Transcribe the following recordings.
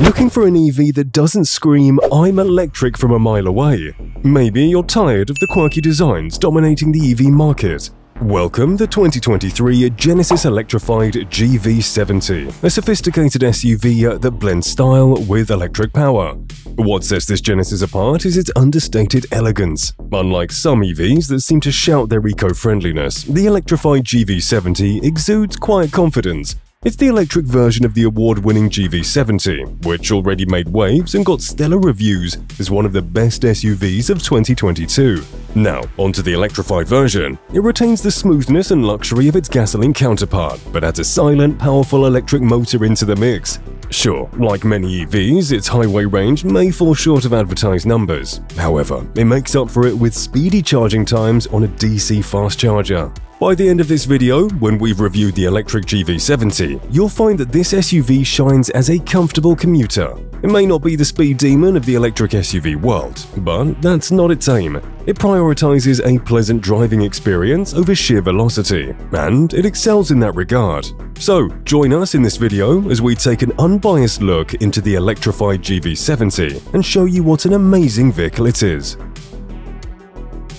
Looking for an EV that doesn't scream, I'm electric from a mile away? Maybe you're tired of the quirky designs dominating the EV market. Welcome the 2023 Genesis Electrified GV70, a sophisticated SUV uh, that blends style with electric power. What sets this Genesis apart is its understated elegance. Unlike some EVs that seem to shout their eco-friendliness, the electrified GV70 exudes quiet confidence it's the electric version of the award-winning GV70, which already made waves and got stellar reviews as one of the best SUVs of 2022. Now, onto the electrified version. It retains the smoothness and luxury of its gasoline counterpart, but adds a silent, powerful electric motor into the mix. Sure, like many EVs, its highway range may fall short of advertised numbers. However, it makes up for it with speedy charging times on a DC fast charger. By the end of this video, when we've reviewed the electric GV70, you'll find that this SUV shines as a comfortable commuter. It may not be the speed demon of the electric SUV world, but that's not its aim. It prioritizes a pleasant driving experience over sheer velocity, and it excels in that regard. So, join us in this video as we take an unbiased look into the electrified GV70 and show you what an amazing vehicle it is.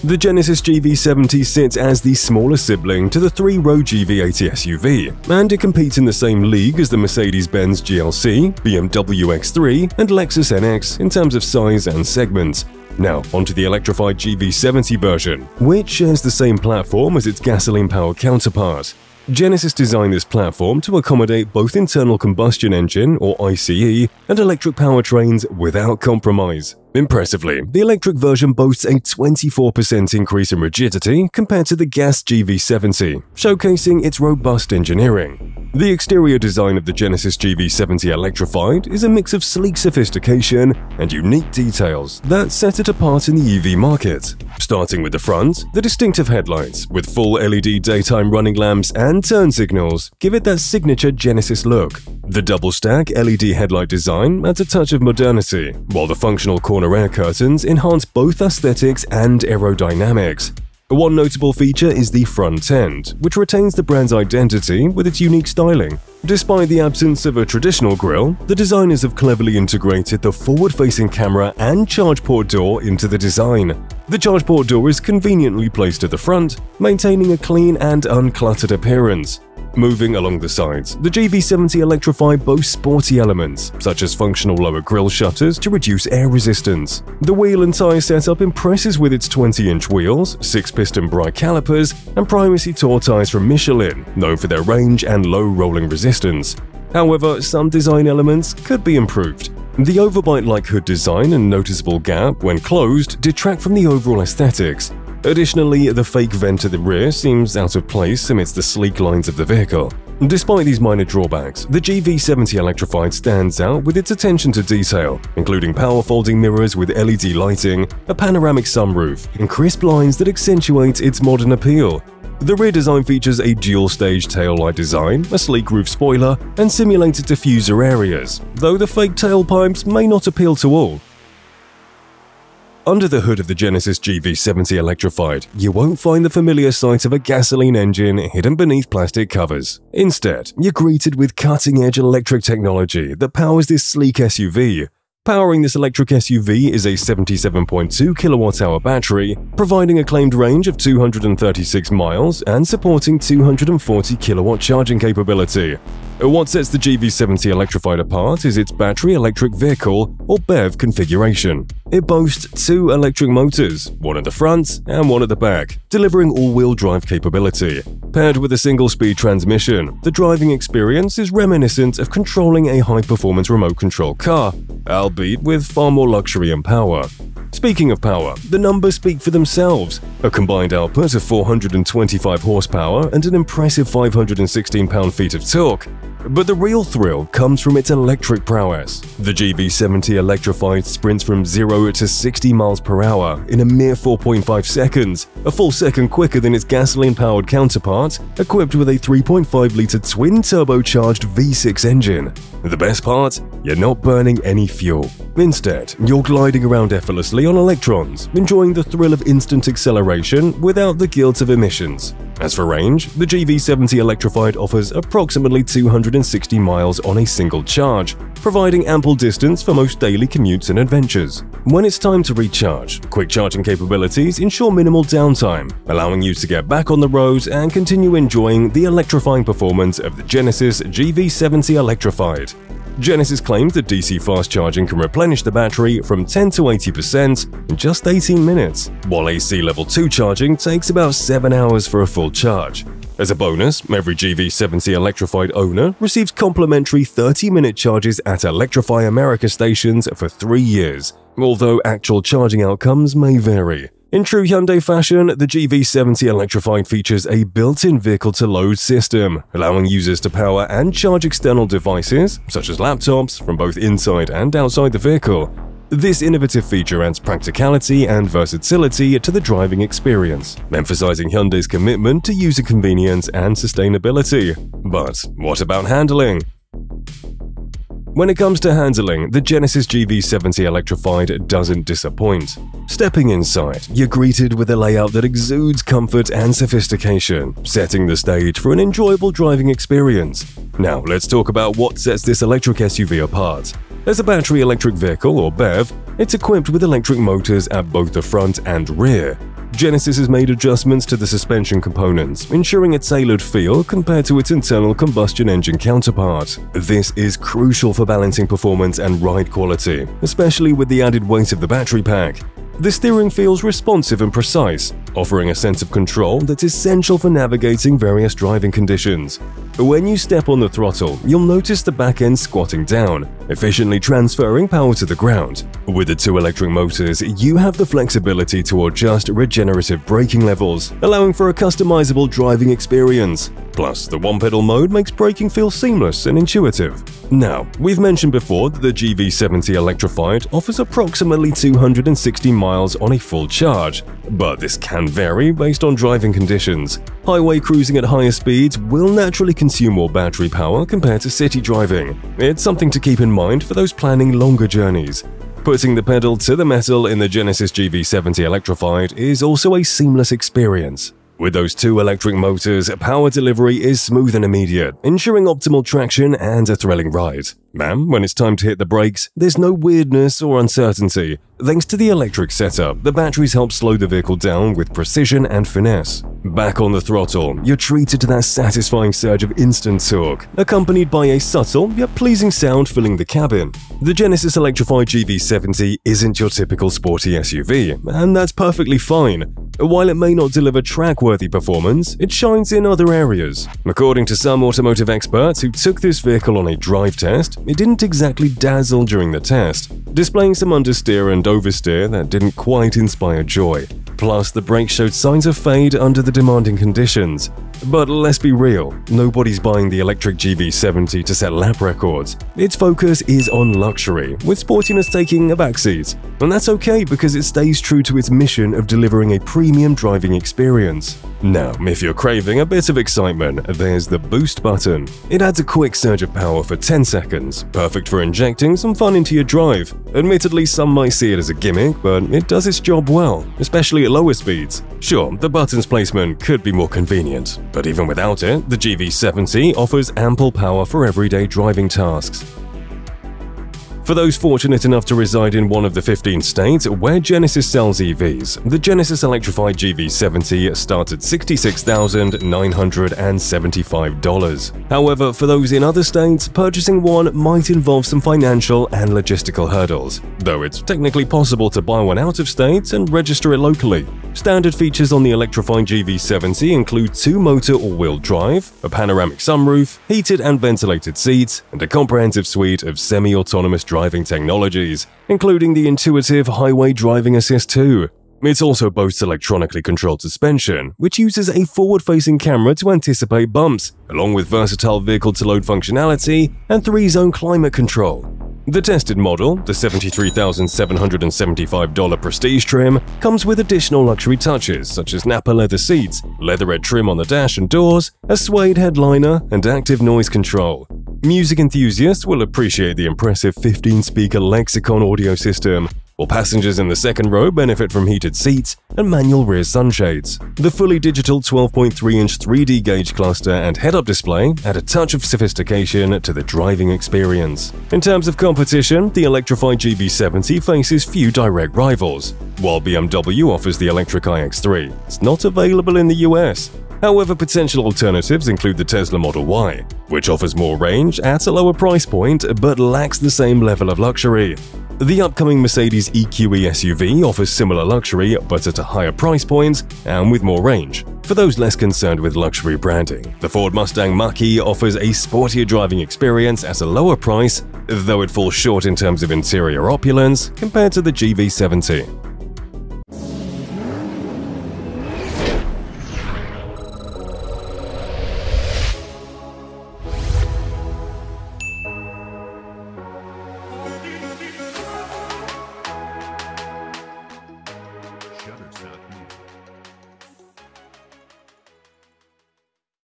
The Genesis GV70 sits as the smaller sibling to the three-row GV80 SUV, and it competes in the same league as the Mercedes-Benz GLC, BMW X3, and Lexus NX in terms of size and segment. Now, onto the electrified GV70 version, which shares the same platform as its gasoline-powered counterpart. Genesis designed this platform to accommodate both internal combustion engine or ICE and electric powertrains without compromise. Impressively, the electric version boasts a 24% increase in rigidity compared to the gas GV70, showcasing its robust engineering. The exterior design of the Genesis GV70 Electrified is a mix of sleek sophistication and unique details that set it apart in the EV market. Starting with the front, the distinctive headlights, with full LED daytime running lamps and turn signals, give it that signature Genesis look. The double-stack LED headlight design adds a touch of modernity, while the functional corner air curtains enhance both aesthetics and aerodynamics. One notable feature is the front end, which retains the brand's identity with its unique styling. Despite the absence of a traditional grille, the designers have cleverly integrated the forward-facing camera and charge port door into the design. The charge port door is conveniently placed at the front, maintaining a clean and uncluttered appearance. Moving along the sides, the GV70 Electrify boasts sporty elements, such as functional lower grille shutters to reduce air resistance. The wheel and tyre setup impresses with its 20-inch wheels, 6-piston bright calipers, and primacy tour tyres from Michelin, known for their range and low rolling resistance. However, some design elements could be improved. The overbite-like hood design and noticeable gap when closed detract from the overall aesthetics, Additionally, the fake vent at the rear seems out of place amidst the sleek lines of the vehicle. Despite these minor drawbacks, the GV70 Electrified stands out with its attention to detail, including power folding mirrors with LED lighting, a panoramic sunroof, and crisp lines that accentuate its modern appeal. The rear design features a dual-stage taillight design, a sleek roof spoiler, and simulated diffuser areas, though the fake tailpipes may not appeal to all. Under the hood of the Genesis GV70 Electrified, you won't find the familiar sight of a gasoline engine hidden beneath plastic covers. Instead, you're greeted with cutting-edge electric technology that powers this sleek SUV. Powering this electric SUV is a 77.2 kilowatt-hour battery, providing a claimed range of 236 miles and supporting 240 kilowatt charging capability. What sets the GV70 Electrified apart is its battery electric vehicle, or BEV configuration. It boasts two electric motors, one at the front and one at the back, delivering all-wheel drive capability. Paired with a single-speed transmission, the driving experience is reminiscent of controlling a high-performance remote control car, albeit with far more luxury and power. Speaking of power, the numbers speak for themselves. A combined output of 425 horsepower and an impressive 516 pound-feet of torque. But the real thrill comes from its electric prowess. The GV70 Electrified sprints from 0 to 60 miles per hour in a mere 4.5 seconds, a full second quicker than its gasoline-powered counterpart, equipped with a 3.5-litre twin-turbocharged V6 engine. The best part? You're not burning any fuel. Instead, you're gliding around effortlessly on electrons, enjoying the thrill of instant acceleration without the guilt of emissions. As for range, the GV70 Electrified offers approximately 260 miles on a single charge, providing ample distance for most daily commutes and adventures. When it's time to recharge, quick charging capabilities ensure minimal downtime, allowing you to get back on the road and continue enjoying the electrifying performance of the Genesis GV70 Electrified. Genesis claims that DC fast charging can replenish the battery from 10 to 80% in just 18 minutes, while AC level 2 charging takes about 7 hours for a full charge. As a bonus, every GV70 electrified owner receives complimentary 30-minute charges at Electrify America stations for 3 years, although actual charging outcomes may vary. In true Hyundai fashion, the GV70 Electrified features a built-in vehicle-to-load system, allowing users to power and charge external devices, such as laptops, from both inside and outside the vehicle. This innovative feature adds practicality and versatility to the driving experience, emphasizing Hyundai's commitment to user convenience and sustainability. But what about handling? When it comes to handling, the Genesis GV70 Electrified doesn't disappoint. Stepping inside, you're greeted with a layout that exudes comfort and sophistication, setting the stage for an enjoyable driving experience. Now, let's talk about what sets this electric SUV apart. As a battery electric vehicle, or BEV, it's equipped with electric motors at both the front and rear, Genesis has made adjustments to the suspension components, ensuring a tailored feel compared to its internal combustion engine counterpart. This is crucial for balancing performance and ride quality, especially with the added weight of the battery pack. The steering feels responsive and precise, offering a sense of control that's essential for navigating various driving conditions. When you step on the throttle, you'll notice the back end squatting down, efficiently transferring power to the ground. With the two electric motors, you have the flexibility to adjust regenerative braking levels, allowing for a customizable driving experience. Plus, the one-pedal mode makes braking feel seamless and intuitive. Now, we've mentioned before that the GV70 Electrified offers approximately 260 miles on a full charge, but this can vary based on driving conditions. Highway cruising at higher speeds will naturally consume more battery power compared to city driving. It's something to keep in mind for those planning longer journeys. Putting the pedal to the metal in the Genesis GV70 Electrified is also a seamless experience. With those two electric motors, power delivery is smooth and immediate, ensuring optimal traction and a thrilling ride. Man, when it's time to hit the brakes, there's no weirdness or uncertainty. Thanks to the electric setup, the batteries help slow the vehicle down with precision and finesse. Back on the throttle, you're treated to that satisfying surge of instant torque, accompanied by a subtle yet pleasing sound filling the cabin. The Genesis Electrified GV70 isn't your typical sporty SUV, and that's perfectly fine. While it may not deliver track-worthy performance, it shines in other areas. According to some automotive experts who took this vehicle on a drive test, it didn't exactly dazzle during the test, displaying some understeer and oversteer that didn't quite inspire joy. Plus, the brakes showed signs of fade under the demanding conditions. But let's be real, nobody's buying the electric GV70 to set lap records. Its focus is on luxury, with sportiness taking a backseat. And that's okay because it stays true to its mission of delivering a premium driving experience. Now, if you're craving a bit of excitement, there's the boost button. It adds a quick surge of power for 10 seconds, perfect for injecting some fun into your drive. Admittedly, some might see it as a gimmick, but it does its job well, especially at lower speeds. Sure, the button's placement could be more convenient, but even without it, the GV70 offers ample power for everyday driving tasks. For those fortunate enough to reside in one of the 15 states where Genesis sells EVs, the Genesis Electrified GV70 starts at $66,975. However, for those in other states, purchasing one might involve some financial and logistical hurdles, though it's technically possible to buy one out of state and register it locally. Standard features on the electrified GV70 include two-motor all-wheel drive, a panoramic sunroof, heated and ventilated seats, and a comprehensive suite of semi-autonomous driving technologies, including the intuitive Highway Driving Assist 2. It also boasts electronically controlled suspension, which uses a forward-facing camera to anticipate bumps, along with versatile vehicle-to-load functionality and three-zone climate control. The tested model, the $73,775 Prestige trim, comes with additional luxury touches such as Nappa leather seats, leatherette trim on the dash and doors, a suede headliner, and active noise control. Music enthusiasts will appreciate the impressive 15-speaker Lexicon audio system, while passengers in the second row benefit from heated seats and manual rear sunshades. The fully digital 12.3-inch 3D gauge cluster and head-up display add a touch of sophistication to the driving experience. In terms of competition, the electrified GV70 faces few direct rivals. While BMW offers the electric iX3, it's not available in the US. However, potential alternatives include the Tesla Model Y, which offers more range at a lower price point but lacks the same level of luxury. The upcoming Mercedes EQE SUV offers similar luxury but at a higher price point and with more range. For those less concerned with luxury branding, the Ford Mustang Mach-E offers a sportier driving experience at a lower price, though it falls short in terms of interior opulence compared to the GV70.